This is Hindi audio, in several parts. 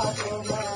Padma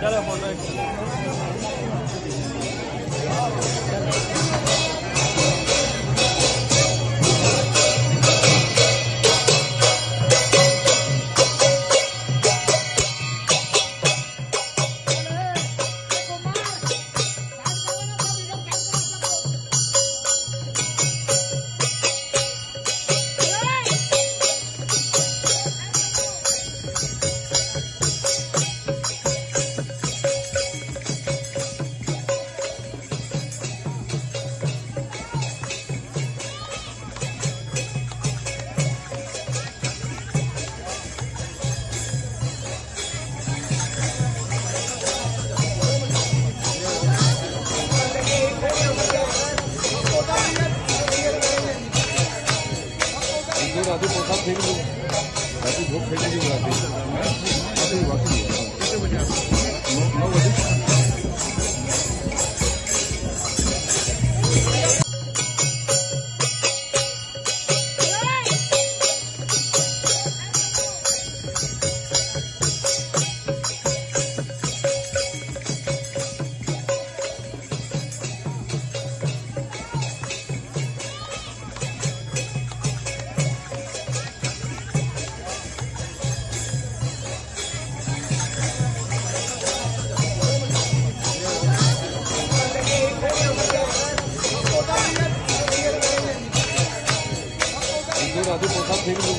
चलो फ़ोटो राती भूख फेंकेगी राती राती बाकी कितने बजे नौ राती पोशाक फेंक दी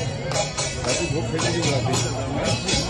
राती भूख राती